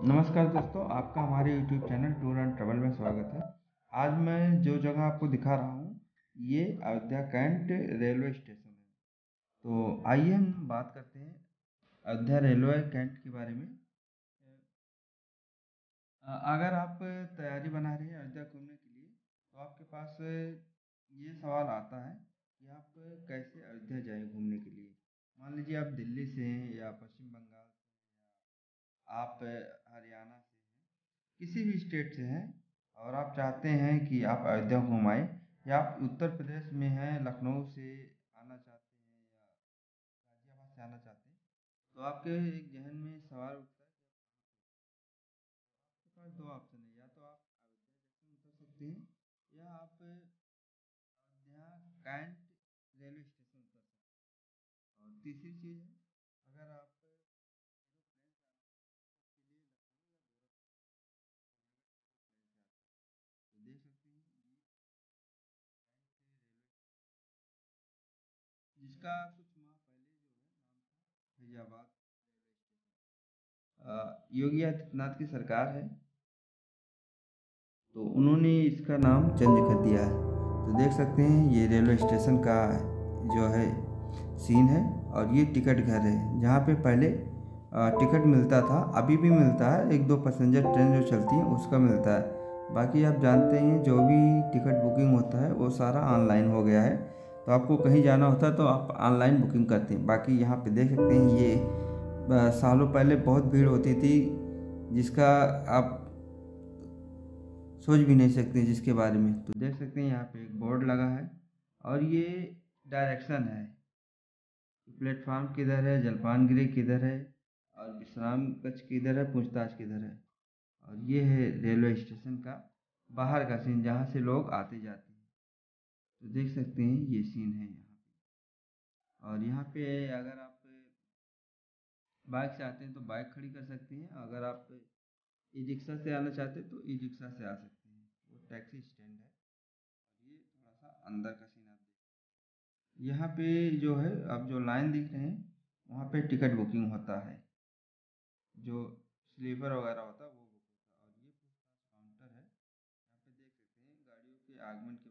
नमस्कार दोस्तों, आपका हमारे YouTube channel tour and travel में स्वागत है। आज मैं जो जगह आपको दिखा रहा हूँ, ये अयोध्या कैंट रेलवे स्टेशन है। तो आइए हम बात करते हैं अयोध्या रेलवे कैंट के बारे में। अगर आप तैयारी बना रहे हैं अयोध्या घूमने के लिए तो आपके पास ये सवाल आता है कि आप कैसे अयोध्या जाएँ घूमने के लिए। मान लीजिए आप दिल्ली से हैं या पश्चिम बंगाल आप हरियाणा से हैं, किसी भी स्टेट से हैं और आप चाहते हैं कि आप अयोध्या घूम या आप उत्तर प्रदेश में हैं, लखनऊ से आना चाहते हैं या गाज़ियाबाद से आना चाहते हैं तो आपके एक जहन में सवाल उठता है आपके पास दो ऑप्शन है? या तो आप अयोध्या उतर सकते हैं या आप अयोध्या कैंट रेलवे स्टेशन उतर सकते हैं। और तीसरी चीज़ है, अगर आप जिसका कुछ माह पहले जो है नाम था फैजाबाद योगी आदित्यनाथ की सरकार है। तो उन्होंने इसका नाम चेंज कर दिया है। तो देख सकते हैं, ये रेलवे स्टेशन का जो है सीन है और ये टिकट घर है। जहाँ पे पहले टिकट मिलता था, अभी भी मिलता है। एक दो पैसेंजर ट्रेन जो चलती है, उसका मिलता है। बाकी आप जानते हैं, जो भी टिकट बुकिंग होता है, वो सारा ऑनलाइन हो गया है। तो आपको कहीं जाना होता है तो आप ऑनलाइन बुकिंग करते हैं। बाकी यहाँ पे देख सकते हैं ये सालों पहले बहुत भीड़ होती थी, जिसका आप सोच भी नहीं सकते जिसके बारे में। तो देख सकते हैं यहाँ पे एक बोर्ड लगा है और ये डायरेक्शन है। प्लेटफार्म किधर है? जलपान किधर है? और विश्राम कक्ष किधर है? पूछताछ किधर है? और ये है रेलवे स्टेशन का बाहर का सीन जहाँ से लोग आते जाते हैं। तो देख सकते हैं, ये सीन है यहाँ पे। और यहाँ पे अगर आप बाइक से आते हैं तो बाइक खड़ी कर सकते हैं। अगर आप ई रिक्शा से आना चाहते हैं तो ई रिक्शा से आ सकते हैं। वो टैक्सी स्टैंड है। ये थोड़ा सा अंदर का सीन आप देख यहाँ पे जो है, आप जो लाइन दिख रहे हैं, वहाँ पे टिकट बुकिंग होता है। जो स्लीपर वगैरह होता है, वो बुक होता है। और ये काउंटर है। यहाँ पे देख सकते हैं, गाड़ियों के आगमन के